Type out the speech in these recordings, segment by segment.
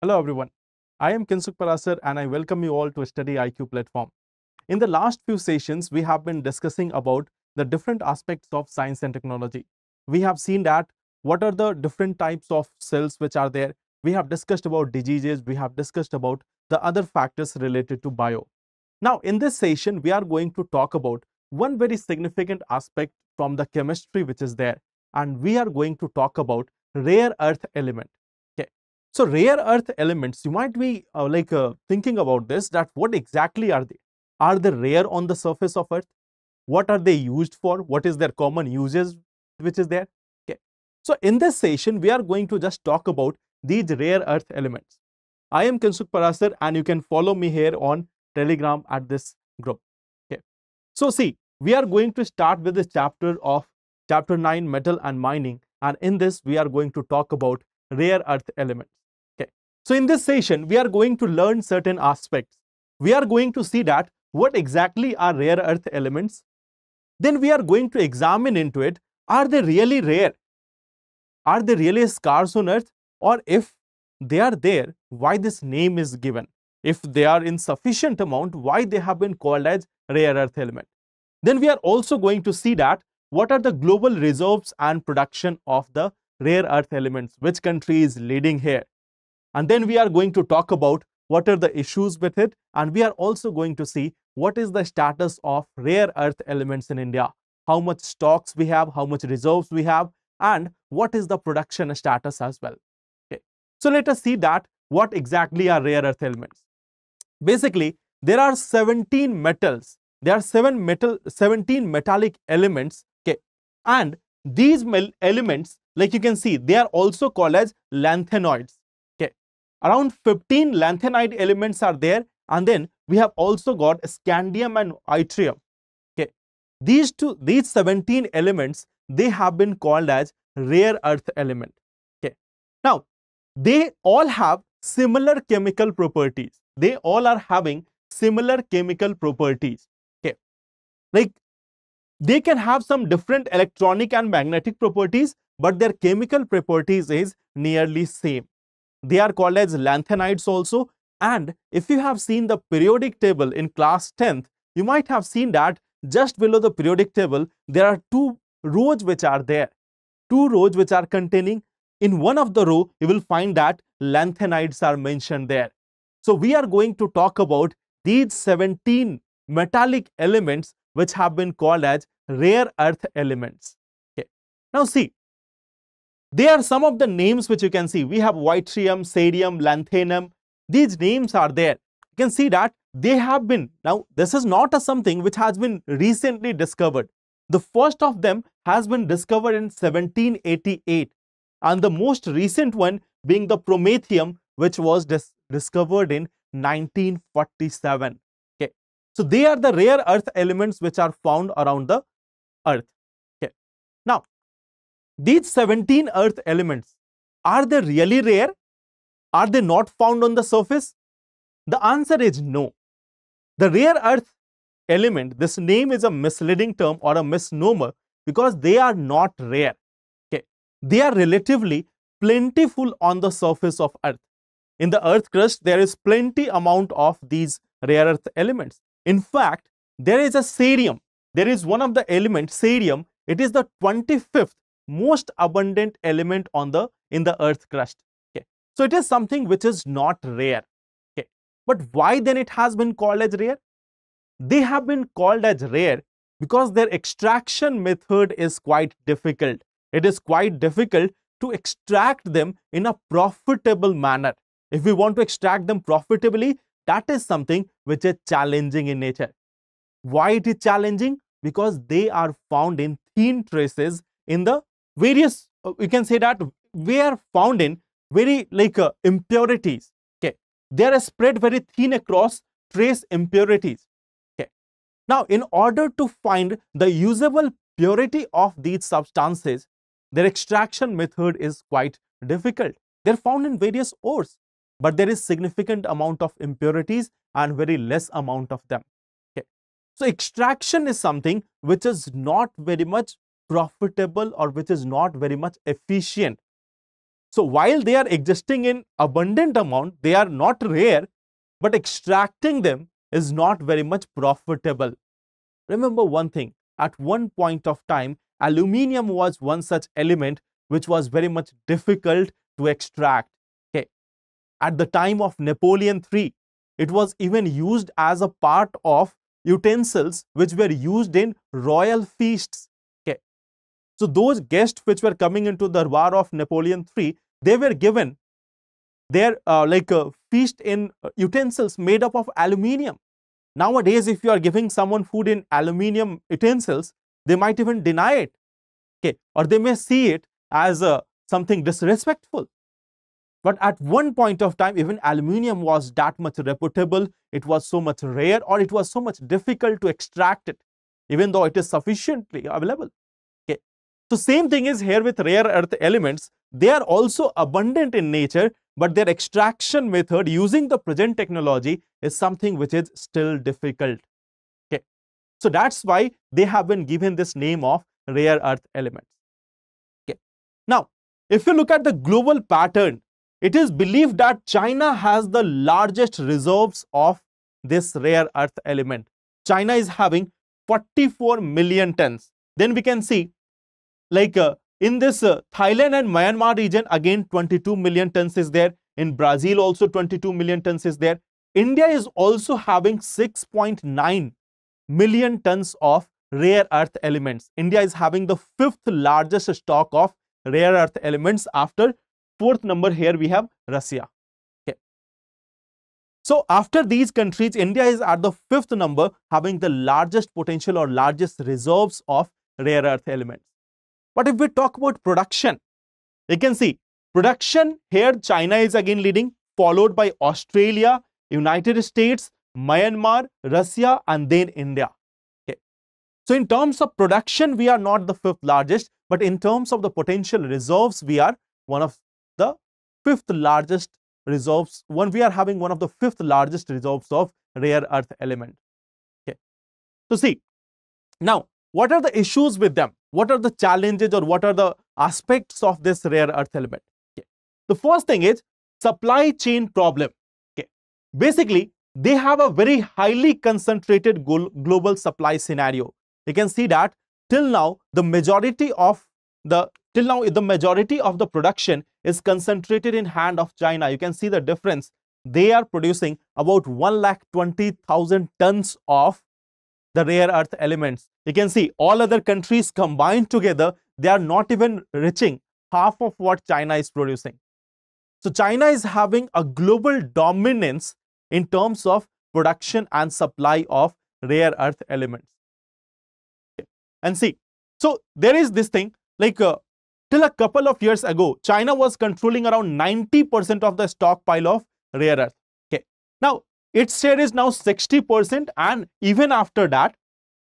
Hello everyone. I am Kinsuk Parasar and I welcome you all to Study IQ platform. In the last few sessions, we have been discussing about the different aspects of science and technology. We have seen that what are the different types of cells which are there. We have discussed about diseases. We have discussed about the other factors related to bio. Now, in this session, we are going to talk about one very significant aspect from the chemistry which is there. And we are going to talk about rare earth element. So rare earth elements, you might be uh, like uh, thinking about this, that what exactly are they? Are they rare on the surface of earth? What are they used for? What is their common uses which is there? Okay. So in this session, we are going to just talk about these rare earth elements. I am Kinsuk Parasar and you can follow me here on Telegram at this group. Okay. So see, we are going to start with the chapter of chapter 9 metal and mining and in this we are going to talk about rare earth elements. So in this session, we are going to learn certain aspects. We are going to see that what exactly are rare earth elements. Then we are going to examine into it, are they really rare? Are they really scarce on earth? Or if they are there, why this name is given? If they are in sufficient amount, why they have been called as rare earth element? Then we are also going to see that what are the global reserves and production of the rare earth elements, which country is leading here. And then we are going to talk about what are the issues with it. And we are also going to see what is the status of rare earth elements in India, how much stocks we have, how much reserves we have, and what is the production status as well. Okay. So let us see that what exactly are rare earth elements. Basically, there are 17 metals. There are seven metal, 17 metallic elements. Okay. And these elements, like you can see, they are also called as lanthanoids. Around 15 lanthanide elements are there. And then we have also got scandium and yttrium. Okay. These two, these 17 elements, they have been called as rare earth element. Okay. Now, they all have similar chemical properties. They all are having similar chemical properties. Okay. Like they can have some different electronic and magnetic properties, but their chemical properties is nearly same. They are called as lanthanides also. And if you have seen the periodic table in class 10th, you might have seen that just below the periodic table, there are two rows which are there. Two rows which are containing in one of the row, you will find that lanthanides are mentioned there. So we are going to talk about these 17 metallic elements which have been called as rare earth elements. Okay. Now see, they are some of the names which you can see. We have yttrium, cerium, lanthanum. These names are there. You can see that they have been, now this is not a something which has been recently discovered. The first of them has been discovered in 1788 and the most recent one being the promethium which was dis discovered in 1947 okay so they are the rare earth elements which are found around the earth okay now these 17 earth elements are they really rare? Are they not found on the surface? The answer is no. The rare earth element this name is a misleading term or a misnomer because they are not rare. Okay. They are relatively plentiful on the surface of earth. In the earth crust there is plenty amount of these rare earth elements. In fact there is a cerium. There is one of the elements cerium. It is the 25th most abundant element on the in the earth crust okay? So it is something which is not rare okay? But why then it has been called as rare? They have been called as rare because their extraction method is quite difficult. It is quite difficult to extract them in a profitable manner. If we want to extract them profitably, that is something which is challenging in nature. Why it is challenging? Because they are found in thin traces in the various, uh, you can say that we are found in very like uh, impurities. Okay. They are spread very thin across trace impurities. Okay. Now, in order to find the usable purity of these substances, their extraction method is quite difficult. They're found in various ores but there is significant amount of impurities and very less amount of them. Okay. So extraction is something which is not very much profitable or which is not very much efficient. So while they are existing in abundant amount, they are not rare, but extracting them is not very much profitable. Remember one thing, at one point of time, aluminium was one such element which was very much difficult to extract. Okay. At the time of Napoleon III, it was even used as a part of utensils which were used in royal feasts. So those guests which were coming into the war of Napoleon III, they were given their uh, like a uh, feast in uh, utensils made up of aluminium. Nowadays, if you are giving someone food in aluminium utensils, they might even deny it. Okay, or they may see it as uh, something disrespectful. But at one point of time, even aluminium was that much reputable, it was so much rare, or it was so much difficult to extract it, even though it is sufficiently available. So same thing is here with rare earth elements. They are also abundant in nature, but their extraction method using the present technology is something which is still difficult. Okay. So that's why they have been given this name of rare earth elements. Okay. Now, if you look at the global pattern, it is believed that China has the largest reserves of this rare earth element. China is having 44 million tons. Then we can see like uh, in this uh, Thailand and Myanmar region, again 22 million tons is there. In Brazil also 22 million tons is there. India is also having 6.9 million tons of rare earth elements. India is having the fifth largest stock of rare earth elements after Fourth number here we have Russia. Okay. So after these countries, India is at the fifth number having the largest potential or largest reserves of rare earth elements. But if we talk about production, you can see production here China is again leading followed by Australia, United States, Myanmar, Russia and then India. Okay. So in terms of production, we are not the fifth largest, but in terms of the potential reserves, we are one of the fifth largest reserves, one we are having one of the fifth largest reserves of rare earth element. Okay. So see, now what are the issues with them? What are the challenges or what are the aspects of this rare earth element? Okay. The first thing is supply chain problem. Okay. Basically, they have a very highly concentrated global supply scenario. You can see that till now, the majority of the till now the majority of the production is concentrated in hand of China. You can see the difference. They are producing about 1,20,000 tons of the rare earth elements. You can see all other countries combined together, they are not even reaching half of what China is producing. So China is having a global dominance in terms of production and supply of rare earth elements. And see, so there is this thing like uh, till a couple of years ago, China was controlling around 90% of the stockpile of rare earth. Okay. Now, its share is now 60% and even after that,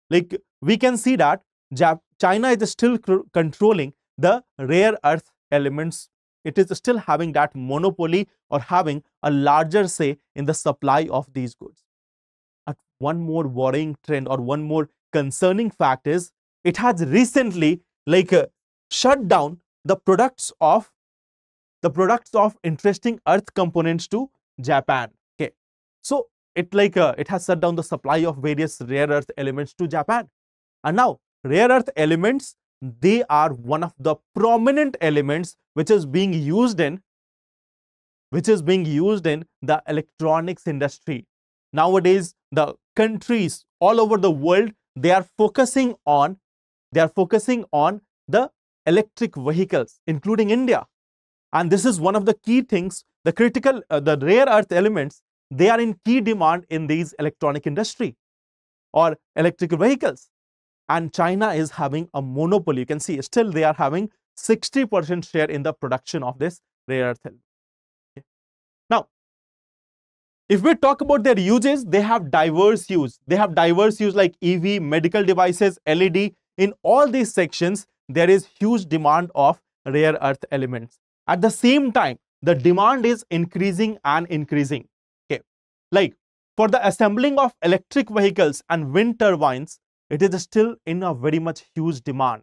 like we can see that Jap China is still controlling the rare earth elements. It is still having that monopoly or having a larger say in the supply of these goods. But one more worrying trend or one more concerning fact is it has recently like uh, shut down the products of the products of interesting earth components to Japan. So it like uh, it has shut down the supply of various rare earth elements to Japan, and now rare earth elements they are one of the prominent elements which is being used in which is being used in the electronics industry. Nowadays, the countries all over the world they are focusing on they are focusing on the electric vehicles, including India. And this is one of the key things, the critical, uh, the rare earth elements, they are in key demand in these electronic industry or electric vehicles. And China is having a monopoly. You can see still they are having 60% share in the production of this rare earth. Okay. Now, if we talk about their uses, they have diverse use. They have diverse use like EV, medical devices, LED. In all these sections, there is huge demand of rare earth elements. At the same time, the demand is increasing and increasing. Like for the assembling of electric vehicles and wind turbines, it is still in a very much huge demand.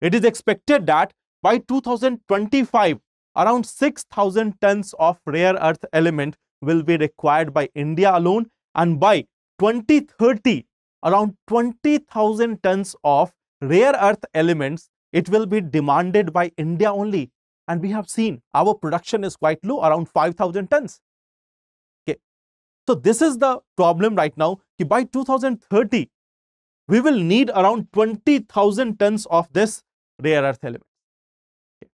It is expected that by 2025, around 6000 tons of rare earth element will be required by India alone and by 2030 around 20000 tons of rare earth elements it will be demanded by India only and we have seen our production is quite low around 5000 tons so this is the problem right now by 2030 we will need around 20000 tons of this rare earth element okay.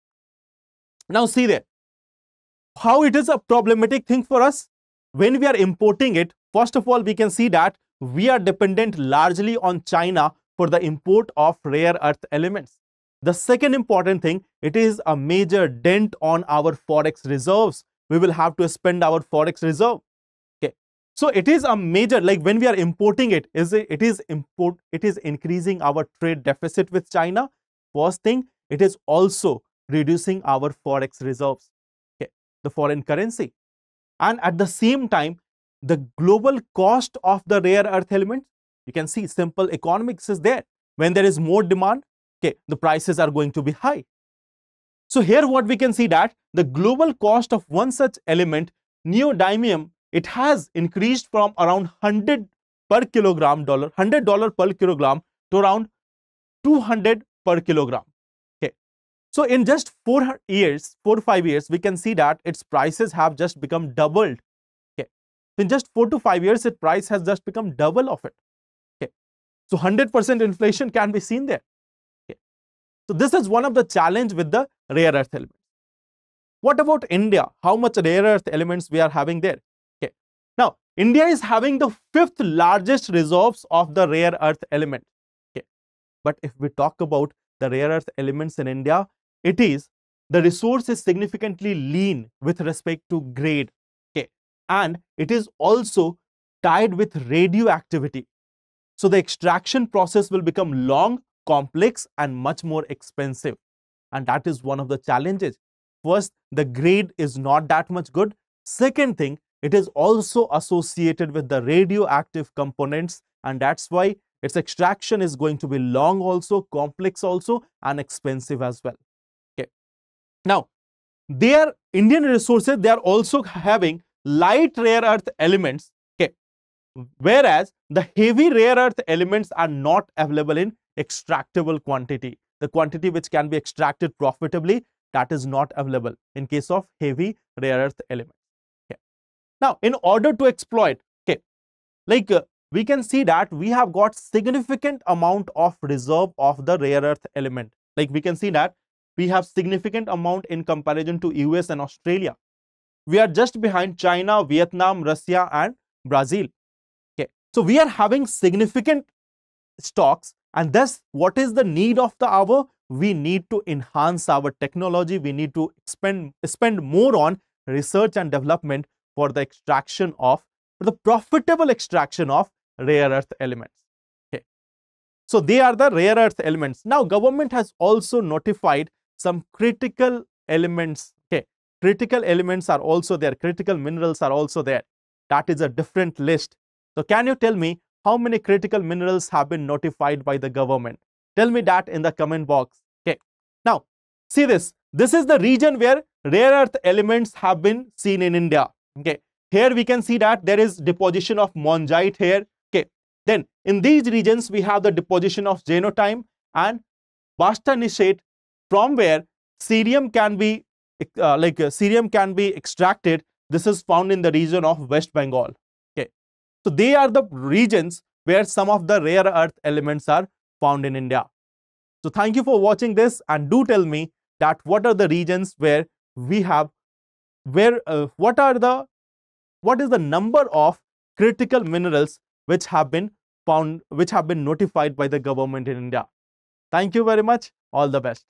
now see there how it is a problematic thing for us when we are importing it first of all we can see that we are dependent largely on china for the import of rare earth elements the second important thing, it is a major dent on our forex reserves. We will have to spend our forex reserve. So it is a major, like when we are importing it, is it, it is import, it is increasing our trade deficit with China. First thing, it is also reducing our forex reserves, okay, the foreign currency. And at the same time, the global cost of the rare earth elements, you can see simple economics is there. When there is more demand, okay, the prices are going to be high. So here what we can see that the global cost of one such element, neodymium, it has increased from around 100 per kilogram dollar, $100 per kilogram to around 200 per kilogram. Okay. So in just four years, four to five years, we can see that its prices have just become doubled. Okay. In just four to five years, its price has just become double of it. Okay. So 100% inflation can be seen there. Okay. So this is one of the challenge with the rare earth elements. What about India? How much rare earth elements we are having there? India is having the fifth largest reserves of the rare earth element. Okay. But if we talk about the rare earth elements in India, it is the resource is significantly lean with respect to grade. Okay. And it is also tied with radioactivity. So the extraction process will become long complex and much more expensive. And that is one of the challenges. First, the grade is not that much good. Second thing, it is also associated with the radioactive components and that's why its extraction is going to be long also, complex also and expensive as well. Okay. Now, their Indian resources, they are also having light rare earth elements, okay, whereas the heavy rare earth elements are not available in extractable quantity. The quantity which can be extracted profitably, that is not available in case of heavy rare earth elements. Now, in order to exploit, okay, like uh, we can see that we have got significant amount of reserve of the rare earth element. Like we can see that we have significant amount in comparison to US and Australia. We are just behind China, Vietnam, Russia and Brazil. Okay. So we are having significant stocks and thus, what is the need of the hour? We need to enhance our technology. We need to spend, spend more on research and development for the extraction of, for the profitable extraction of rare earth elements. Okay. So, they are the rare earth elements. Now, government has also notified some critical elements. Okay. Critical elements are also there. Critical minerals are also there. That is a different list. So, can you tell me how many critical minerals have been notified by the government? Tell me that in the comment box. Okay. Now, see this. This is the region where rare earth elements have been seen in India. Okay. Here we can see that there is deposition of monazite here. Okay. Then in these regions, we have the deposition of xenotime and bastnaesite from where cerium can be uh, like uh, cerium can be extracted. This is found in the region of West Bengal. Okay, so they are the regions where some of the rare earth elements are found in India. So thank you for watching this and do tell me that what are the regions where we have where uh, what are the what is the number of critical minerals which have been found which have been notified by the government in India. Thank you very much. All the best.